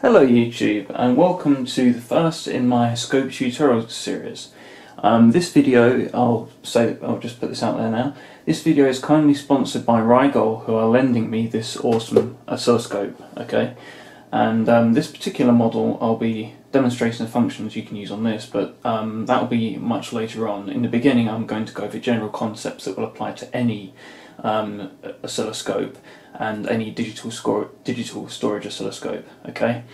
Hello YouTube and welcome to the first in my scope tutorial series. Um, this video, I'll say, I'll just put this out there now. This video is kindly sponsored by Rigol who are lending me this awesome oscilloscope, okay? And um, this particular model, I'll be demonstrating the functions you can use on this, but um, that will be much later on. In the beginning, I'm going to go over general concepts that will apply to any um, oscilloscope and any digital, score, digital storage oscilloscope. Okay.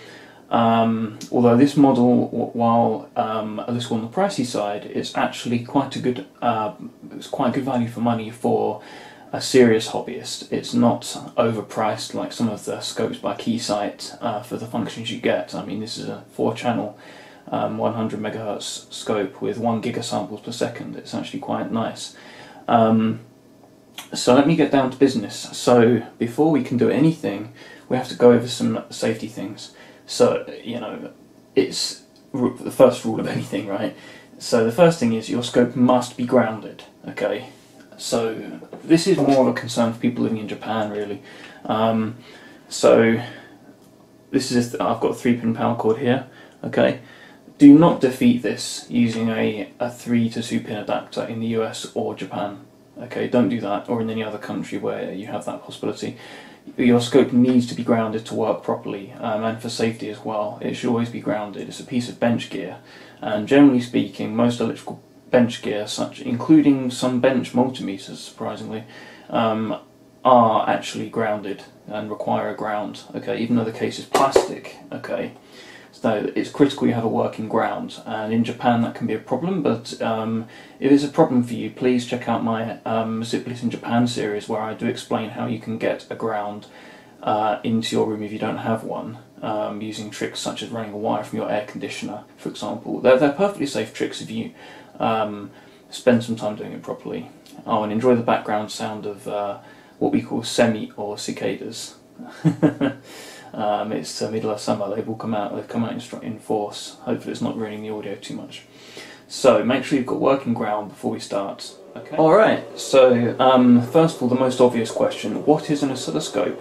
Um, although this model, while um, a little on the pricey side, it's actually quite a good, uh, it's quite a good value for money for a serious hobbyist. It's not overpriced like some of the scopes by Keysight uh, for the functions you get. I mean, this is a four-channel, um, 100 megahertz scope with one gigasamples per second. It's actually quite nice. Um, so let me get down to business. So before we can do anything, we have to go over some safety things. So, you know, it's the first rule of anything, right? So the first thing is your scope must be grounded, okay? So this is more of a concern for people living in Japan, really. Um, so this is I've got a three pin power cord here, okay? Do not defeat this using a, a three to two pin adapter in the US or Japan. Okay, don't do that, or in any other country where you have that possibility. Your scope needs to be grounded to work properly, um, and for safety as well. It should always be grounded. It's a piece of bench gear, and generally speaking, most electrical bench gear, such including some bench multimeters, surprisingly, um, are actually grounded and require a ground. Okay, even though the case is plastic. Okay, so it's critical you have a working ground, and in Japan that can be a problem. But um, if it's a problem for you, please check out my um, Zipplet in Japan series, where I do explain how you can get a ground uh, into your room if you don't have one, um, using tricks such as running a wire from your air conditioner, for example. They're, they're perfectly safe tricks if you um, spend some time doing it properly. Oh, and enjoy the background sound of uh, what we call semi or cicadas. Um, it's the middle of summer. They've all come out. They've come out in, in force. Hopefully, it's not ruining the audio too much. So make sure you've got working ground before we start. Okay. All right. So um, first of all, the most obvious question: What is an oscilloscope?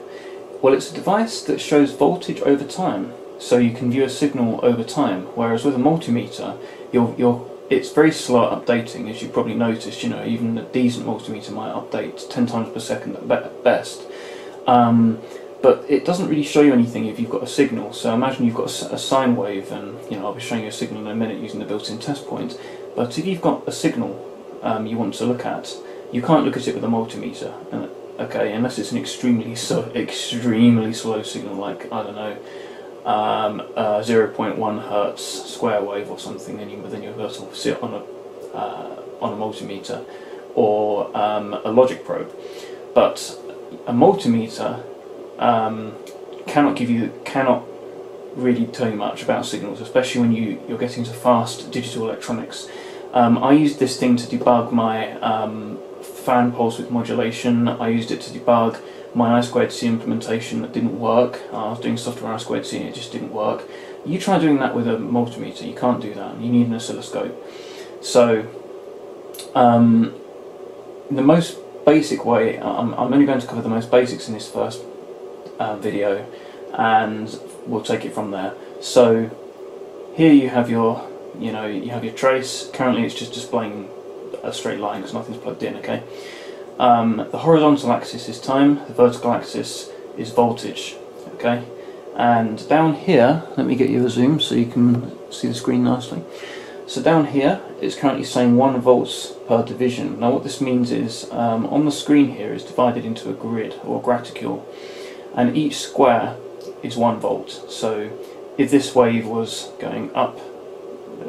Well, it's a device that shows voltage over time, so you can view a signal over time. Whereas with a multimeter, you're, you're it's very slow at updating, as you probably noticed. You know, even a decent multimeter might update 10 times per second at best. Um, but it doesn't really show you anything if you've got a signal. So imagine you've got a, sine wave, and you know I'll be showing you a signal in a minute using the built-in test point. But if you've got a signal um, you want to look at, you can't look at it with a multimeter. Uh, okay, unless it's an extremely so extremely slow signal, like I don't know, um, 0.1 hertz square wave or something. Then you then you're to see it on a uh, on a multimeter or um, a logic probe. But a multimeter um, cannot give you cannot really tell you much about signals, especially when you you're getting to fast digital electronics. Um, I used this thing to debug my um, fan pulse width modulation. I used it to debug my I squared C implementation that didn't work. I was doing software I squared C and it just didn't work. You try doing that with a multimeter, you can't do that. You need an oscilloscope. So, um, the most basic way, I'm, I'm only going to cover the most basics in this first uh, video and we'll take it from there. So here you have your, you know, you have your trace. Currently it's just displaying a straight line because nothing's plugged in, okay? Um, the horizontal axis is time, the vertical axis is voltage, okay? And down here, let me get you a zoom so you can see the screen nicely. So down here, it's currently saying 1 volts per division. Now what this means is, um, on the screen here is divided into a grid, or graticule and each square is one volt. So if this wave was going up,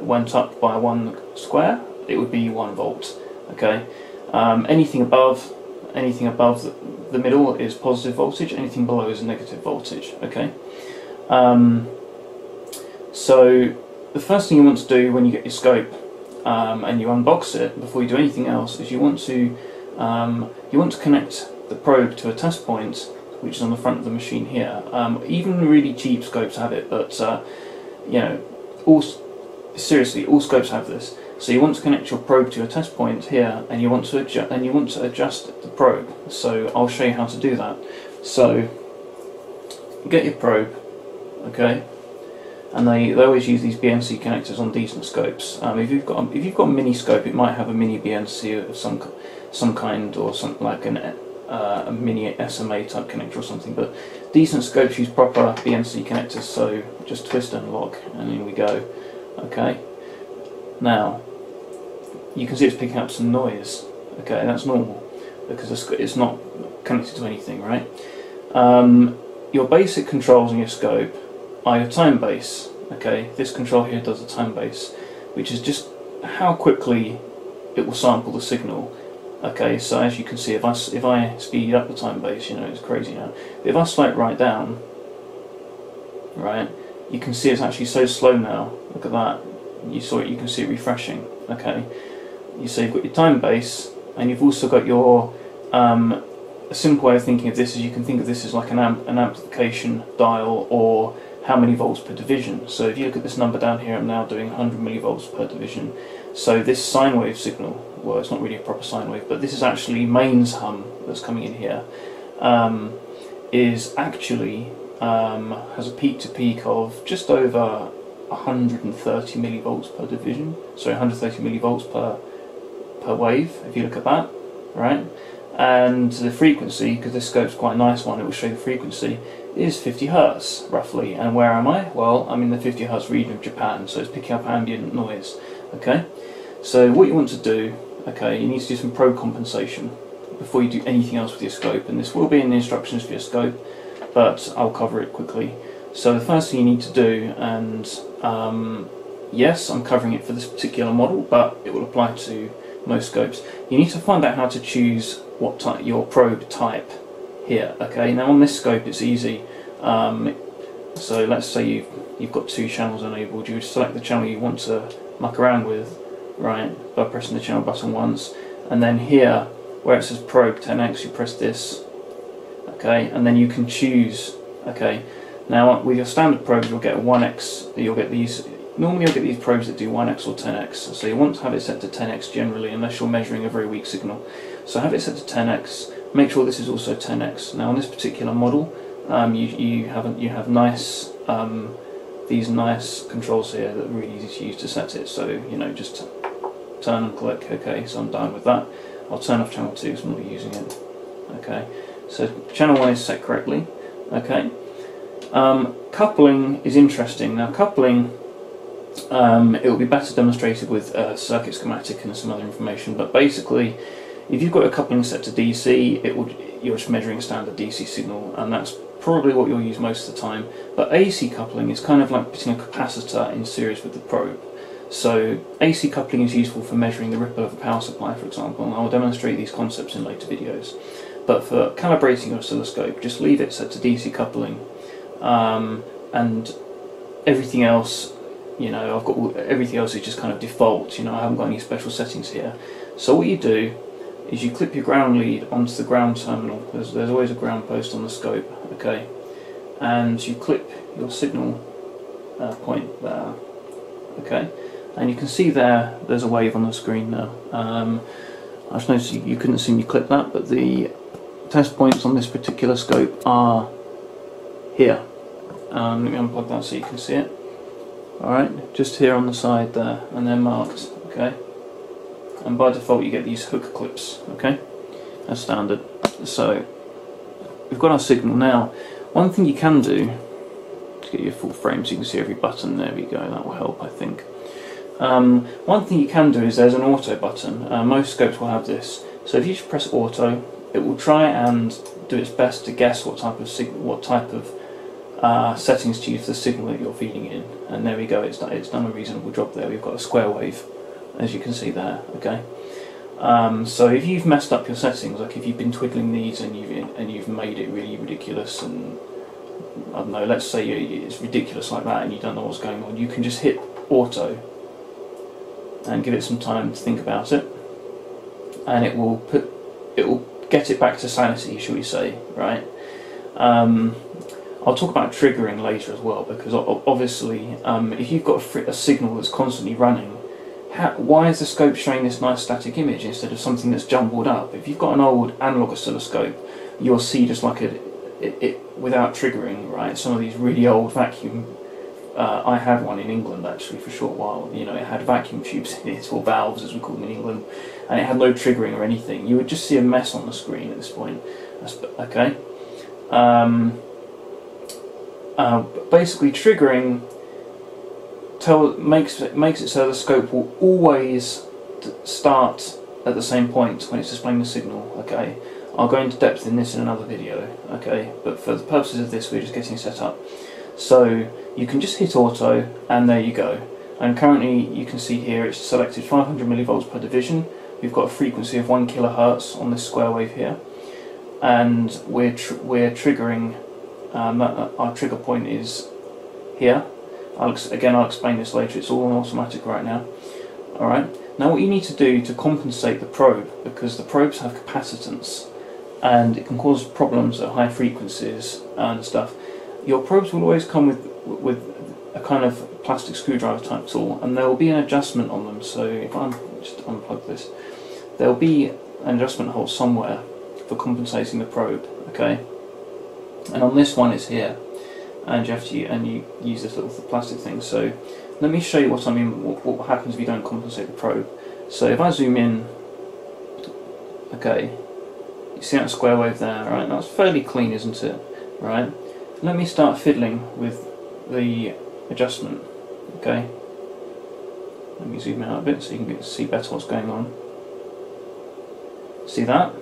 went up by one square, it would be one volt. Okay. Um, anything above, anything above the, the, middle is positive voltage. Anything below is negative voltage. Okay. Um, so the first thing you want to do when you get your scope um, and you unbox it before you do anything else is you want to um, you want to connect the probe to a test point which is on the front of the machine here. Um, even really cheap scopes have it, but uh, you know, all seriously, all scopes have this. So you want to connect your probe to a test point here, and you want to adjust, and you want to adjust the probe. So I'll show you how to do that. So get your probe, okay, and they, they always use these BNC connectors on decent scopes. Um, if you've got if you've got a mini scope, it might have a mini BNC of some some kind or something like an uh, a mini SMA type connector or something. But decent scopes use proper BNC connectors, so just twist and lock, and in we go. Okay. Now you can see it's picking up some noise. Okay, that's normal because it's not connected to anything, right? Um, your basic controls in your scope are your time base. Okay, this control here does the time base, which is just how quickly it will sample the signal. Okay, so as you can see, if I if I speed up the time base, you know it's crazy now. But if I it right down, right, you can see it's actually so slow now. Look at that. You saw it. You can see it refreshing. Okay, you say you've got your time base, and you've also got your um, a simple way of thinking of this is you can think of this as like an, amp, an amplification dial or how many volts per division. So if you look at this number down here, I'm now doing 100 millivolts per division. So this sine wave signal, well it's not really a proper sine wave, but this is actually mains hum that's coming in here, um, is actually um, has a peak to peak of just over 130 millivolts per division, sorry 130 millivolts per per wave if you look at that, right? And the frequency, because this scope's quite a nice one, it will show the frequency, is 50 hertz roughly. And where am I? Well, I'm in the 50 hertz region of Japan, so it's picking up ambient noise. Okay, so what you want to do, okay, you need to do some probe compensation before you do anything else with your scope, and this will be in the instructions for your scope, but I'll cover it quickly. So the first thing you need to do, and um, yes, I'm covering it for this particular model, but it will apply to most scopes. You need to find out how to choose what type your probe type here. Okay, now on this scope it's easy. Um, so let's say you've you've got two channels enabled. You select the channel you want to muck around with, right, by pressing the channel button once, and then here where it says probe 10x, you press this. Okay, and then you can choose. Okay, now with your standard probes you'll get 1x. You'll get these Normally you'll get these probes that do 1x or 10x, so you want to have it set to 10x generally unless you're measuring a very weak signal. So have it set to 10x, make sure this is also 10x. Now on this particular model, um, you, you, have, you have nice, um, these nice controls here that are really easy to use to set it, so you know just turn and click, okay, so I'm done with that. I'll turn off channel 2 because I'm not using it. Okay, so channel 1 is set correctly, okay. Um, coupling is interesting. Now coupling um, it will be better demonstrated with a circuit schematic and some other information, but basically, if you've got a coupling set to DC, it would you're just measuring standard DC signal, and that's probably what you'll use most of the time. But AC coupling is kind of like putting a capacitor in series with the probe. So AC coupling is useful for measuring the ripple of a power supply, for example, and I will demonstrate these concepts in later videos. But for calibrating your oscilloscope, just leave it set to DC coupling, um, and everything else you know I've got everything else is just kind of default you know I haven't got any special settings here. So what you do is you clip your ground lead onto the ground terminal. There's, there's always a ground post on the scope okay? And you clip your signal uh, point there okay and you can see there there's a wave on the screen now um, I just noticed you, couldn't see me clip that but the test points on this particular scope are here um, let me unplug that so you can see it Alright, just here on the side there, and they're marked, okay? And by default you get these hook clips, okay? As standard. So, we've got our signal now. One thing you can do, to get your full frame so you can see every button, there we go, that will help I think. Um, one thing you can do is there's an auto button, uh, most scopes will have this. So if you just press auto, it will try and do its best to guess what type of what type of uh, settings to use for the signal that you're feeding in. And there we go. It's done, it's done a reasonable job there. We've got a square wave as you can see there. Okay. Um, so if you've messed up your settings like if you've been twiddling these and you've and you've made it really ridiculous and I don't know let's say it's ridiculous like that and you don't know what's going on you can just hit auto and give it some time to think about it. And it will put it will get it back to sanity shall we say right? Um, I'll talk about triggering later as well because obviously um, if you've got a, a, signal that's constantly running how, why is the scope showing this nice static image instead of something that's jumbled up? If you've got an old analog oscilloscope you'll see just like a, it, it, without triggering right? Some of these really old vacuum uh, I had one in England actually for a short while. You know, it had vacuum tubes in it, or valves as we call them in England, and it had no triggering or anything. You would just see a mess on the screen at this point. Okay. Um, uh, basically, triggering tell, makes makes it so the scope will always start at the same point when it's displaying the signal. Okay. I'll go into depth in this in another video. Okay, but for the purposes of this, we're just getting set up. So you can just hit auto and there you go. And currently you can see here it's selected 500 millivolts per division. We've got a frequency of 1 kilohertz on this square wave here. And we're, tr we're triggering, um, our trigger point is here. I'll again, I'll explain this later, it's all on automatic right now. Alright, now what you need to do to compensate the probe, because the probes have capacitance, and it can cause problems at high frequencies and stuff, your probes will always come with with a kind of plastic screwdriver type tool and there will be an adjustment on them. So if I just unplug this there will be an adjustment hole somewhere for compensating the probe okay? And on this one it's here and you have to and you use this little plastic thing. So let me show you what I mean what, what happens if you don't compensate the probe. So if I zoom in okay you see that square wave there right? That's fairly clean isn't it? Right let me start fiddling with the adjustment okay? Let me zoom out a bit so you can get, see better what's going on. See that?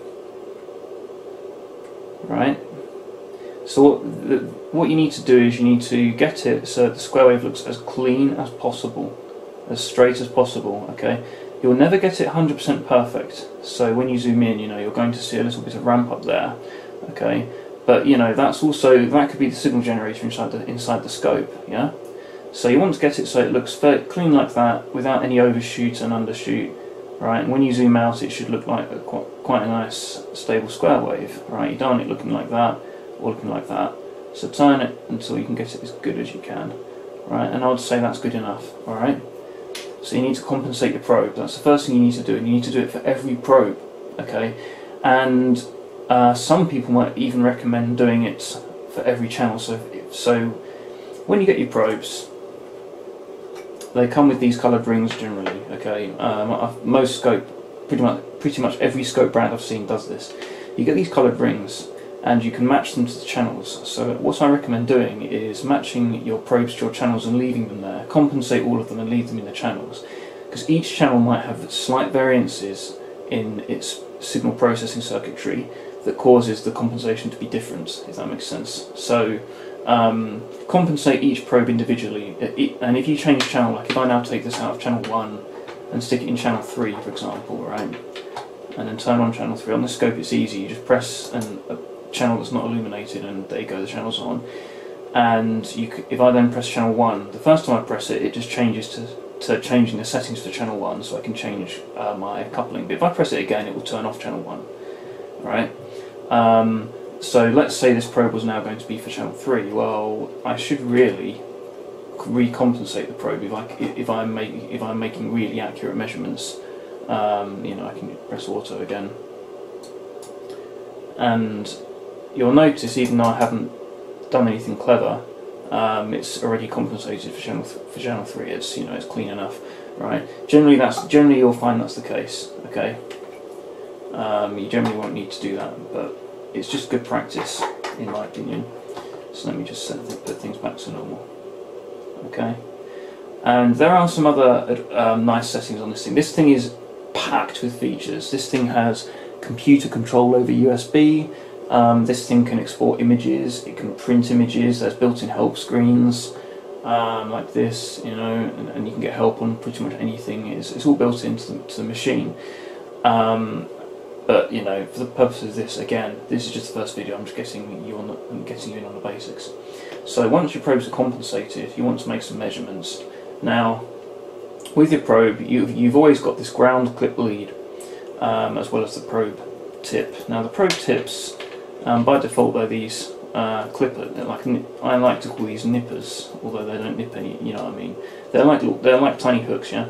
Right. So what, the, what you need to do is you need to get it so the square wave looks as clean as possible as straight as possible okay? You'll never get it 100% perfect. So when you zoom in you know you're going to see a little bit of ramp up there okay but you know that's also that could be the signal generator inside the inside the scope. Yeah. So you want to get it so it looks clean like that without any overshoot and undershoot. Right, and when you zoom out it should look like a, quite, a nice stable square wave. Right, you don't want it looking like that or looking like that. So turn it until you can get it as good as you can. Right, and I would say that's good enough. Alright. So you need to compensate your probe. That's the first thing you need to do, and you need to do it for every probe. Okay, and uh, some people might even recommend doing it for every channel. So, so when you get your probes, they come with these coloured rings generally. Okay, um, most scope, pretty much, pretty much every scope brand I've seen does this. You get these coloured rings, and you can match them to the channels. So what I recommend doing is matching your probes to your channels and leaving them there. Compensate all of them and leave them in the channels, because each channel might have slight variances in its signal processing circuitry that causes the compensation to be different, if that makes sense. So um, compensate each probe individually, and if you change channel, like if I now take this out of channel 1 and stick it in channel 3, for example, right, and then turn on channel 3, on the scope it's easy, you just press an, a channel that's not illuminated and there you go, the channel's on. And you, if I then press channel 1, the first time I press it, it just changes to, to changing the settings for channel 1, so I can change uh, my coupling. But if I press it again, it will turn off channel 1, right? Um, so let's say this probe was now going to be for channel 3. Well, I should really recompensate the probe if I if I'm making if I'm making really accurate measurements. Um, you know, I can press auto again, and you'll notice even though I haven't done anything clever, um, it's already compensated for channel for channel three. It's you know it's clean enough, right? Generally, that's generally you'll find that's the case. Okay, um, you generally won't need to do that, but it's just good practice, in my opinion. So let me just set, put things back to normal. Okay. And there are some other um, nice settings on this thing. This thing is packed with features. This thing has computer control over USB. Um, this thing can export images. It can print images. There's built-in help screens um, like this, you know, and, and, you can get help on pretty much anything. It's, it's all built into the, the machine. Um, but you know, for the purpose of this, again, this is just the first video. I'm just getting you on, the, getting you in on the basics. So once your probes are compensated, you want to make some measurements. Now, with your probe, you've you've always got this ground clip lead, um, as well as the probe tip. Now the probe tips, um, by default, they're these uh, clipper. Like I like to call these nippers, although they don't nip any. You know what I mean? They're like they're like tiny hooks. Yeah,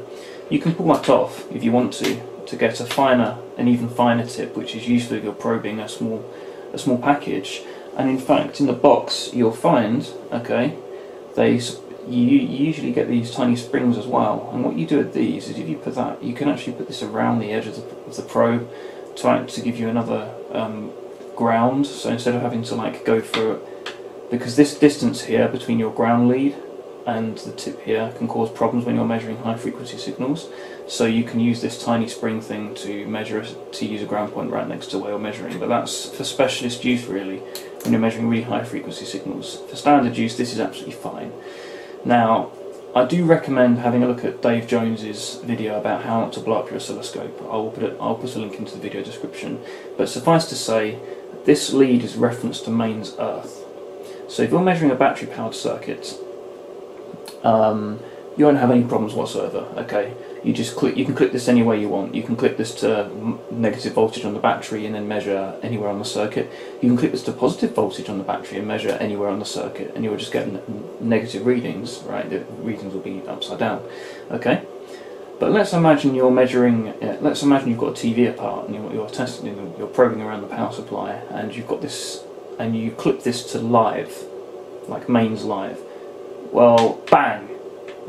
you can pull that off if you want to to get a finer, an even finer tip, which is usually you're probing a small, a small package. And in fact, in the box, you'll find, okay, they you, usually get these tiny springs as well. And what you do with these is if you put that, you can actually put this around the edge of the, of the probe to, to give you another um, ground. So instead of having to like go through because this distance here between your ground lead and the tip here can cause problems when you're measuring high frequency signals. So you can use this tiny spring thing to measure to use a ground point right next to where you're measuring. But that's for specialist use really when you're measuring really high frequency signals. For standard use this is absolutely fine. Now I do recommend having a look at Dave Jones's video about how not to blow up your oscilloscope. I'll put it, I'll put a link into the video description. But suffice to say, this lead is referenced to mains earth. So if you're measuring a battery powered circuit, um, you won't have any problems whatsoever. Okay, you just click. You can click this any way you want. You can click this to negative voltage on the battery and then measure anywhere on the circuit. You can click this to positive voltage on the battery and measure anywhere on the circuit, and you'll just get negative readings. Right, the readings will be upside down. Okay. But let's imagine you're measuring. Uh, let's imagine you've got a TV apart and you're, you're testing, you're probing around the power supply, and you've got this, and you clip this to live, like mains live well, bang,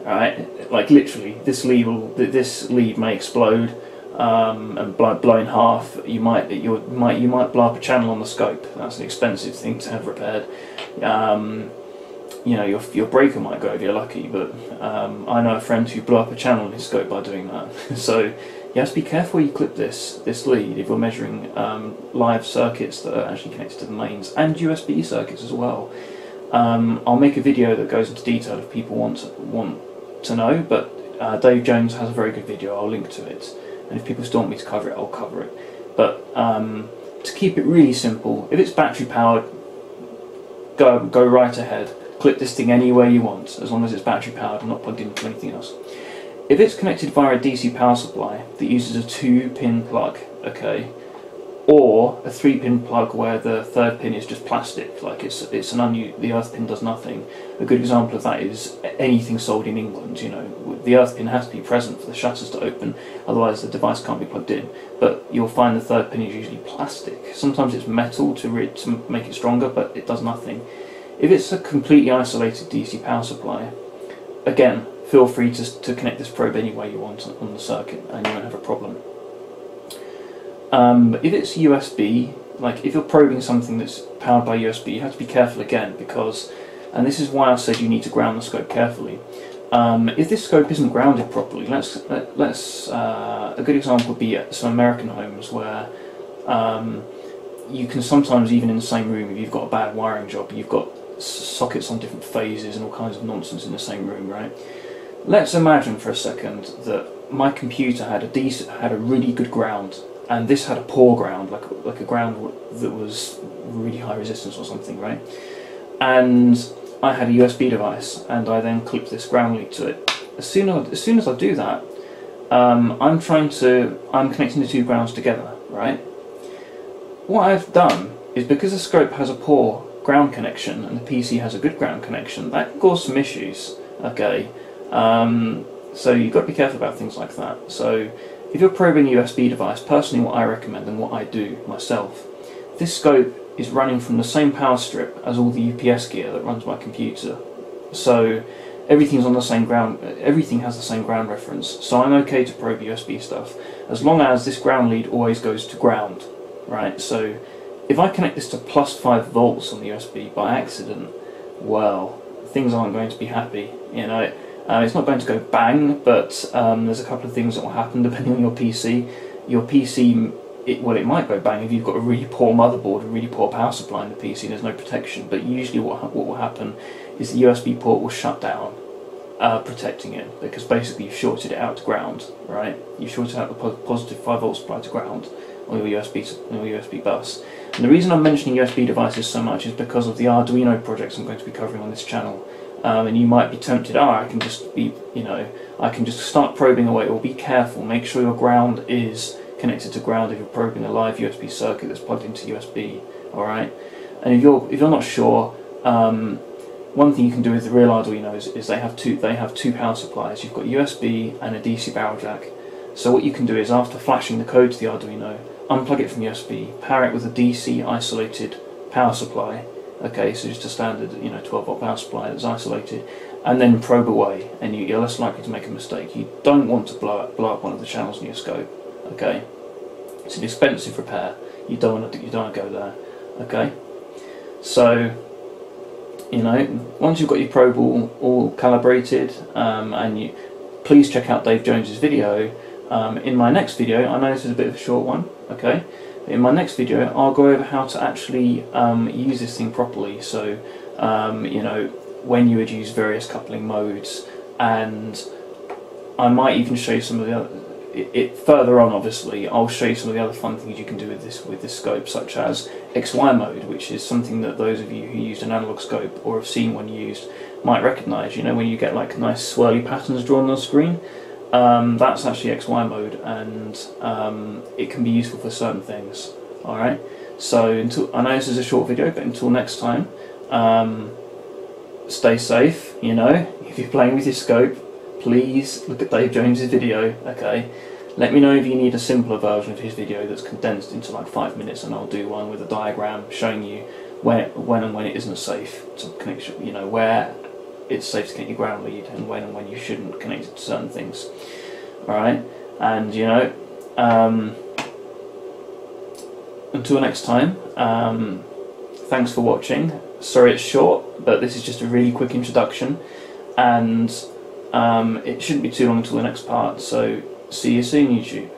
right? Like literally, this lead will, this lead may explode um, and blow, blow in half. You might, you might, you might blow up a channel on the scope. That's an expensive thing to have repaired. Um, you know, your your breaker might go if you're lucky, but um, I know a friend who blew up a channel on his scope by doing that. so you have to be careful where you clip this this lead if you're measuring um, live circuits that are actually connected to the mains and USB circuits as well. Um, I'll make a video that goes into detail if people want to, want to know, but uh, Dave Jones has a very good video, I'll link to it, and if people still want me to cover it, I'll cover it. But um, to keep it really simple, if it's battery powered, go, go right ahead. Clip this thing anywhere you want, as long as it's battery powered and not plugged into anything else. If it's connected via a DC power supply that uses a two pin plug, okay, or a three pin plug where the third pin is just plastic, like it's it's an unused, the earth pin does nothing. A good example of that is anything sold in England. You know, the earth pin has to be present for the shutters to open, otherwise the device can't be plugged in. But you'll find the third pin is usually plastic. Sometimes it's metal to re- to make it stronger, but it does nothing. If it's a completely isolated DC power supply, again, feel free to to connect this probe any way you want on the circuit, and you won't have a problem. Um, if it's USB, like if you're probing something that's powered by USB, you have to be careful again because, and this is why I said you need to ground the scope carefully. Um, if this scope isn't grounded properly, let's let, let's uh, a good example would be some American homes where um, you can sometimes even in the same room if you've got a bad wiring job, you've got sockets on different phases and all kinds of nonsense in the same room, right? Let's imagine for a second that my computer had a decent, had a really good ground and this had a poor ground, like like a ground that was really high resistance or something, right? And I had a USB device, and I then clipped this ground lead to it. As soon as as soon as I do that, um, I'm trying to I'm connecting the two grounds together, right? What I've done is because the scope has a poor ground connection and the PC has a good ground connection, that can cause some issues. Okay, um, so you've got to be careful about things like that. So if you're probing a USB device, personally what I recommend and what I do myself, this scope is running from the same power strip as all the UPS gear that runs my computer. So everything's on the same ground, everything has the same ground reference. So I'm okay to probe USB stuff as long as this ground lead always goes to ground, right? So if I connect this to plus 5 volts on the USB by accident, well, things aren't going to be happy, you know. Uh, it's not going to go bang, but um, there's a couple of things that will happen depending on your PC. Your PC, it, well, it might go bang if you've got a really poor motherboard, a really poor power supply in the PC, and there's no protection. But usually, what what will happen is the USB port will shut down, uh, protecting it because basically you've shorted it out to ground, right? You've shorted out the po positive five volt supply to ground on your USB on your USB bus. And the reason I'm mentioning USB devices so much is because of the Arduino projects I'm going to be covering on this channel um, and you might be tempted, oh, I can just be, you know, I can just start probing away, or be careful, make sure your ground is connected to ground if you're probing a live USB circuit that's plugged into USB, alright? And if you're, if you're not sure, um, one thing you can do with the real Arduinos is they have two they have two power supplies. You've got USB and a DC barrel jack. So what you can do is after flashing the code to the Arduino, unplug it from USB, power it with a DC isolated power supply, Okay, so just a standard, you know, 12 volt power supply that's isolated, and then probe away, and you, are less likely to make a mistake. You don't want to blow up, blow up one of the channels in your scope. Okay, it's an expensive repair. You don't want to you don't want to go there. Okay, so you know once you've got your probe all, all calibrated, um, and you please check out Dave Jones's video. Um, in my next video, I know this is a bit of a short one. Okay, in my next video, I'll go over how to actually um, use this thing properly. So um, you know when you would use various coupling modes and I might even show you some of the other it, it, further on obviously I'll show you some of the other fun things you can do with this with this scope such as XY mode which is something that those of you who used an analog scope or have seen one used might recognize you know when you get like nice swirly patterns drawn on the screen um, that's actually XY mode and um, it can be useful for certain things alright so until I know this is a short video but until next time um, stay safe, you know. If you're playing with your scope, please look at Dave Jones's video, okay? Let me know if you need a simpler version of his video that's condensed into like five minutes and I'll do one with a diagram showing you where, when and when it isn't safe to connect, you know, where it's safe to connect your ground lead and when and when you shouldn't connect it to certain things. Alright? And, you know, um, until next time, um, thanks for watching. Sorry it's short, but this is just a really quick introduction, and um, it shouldn't be too long until the next part, so see you soon YouTube.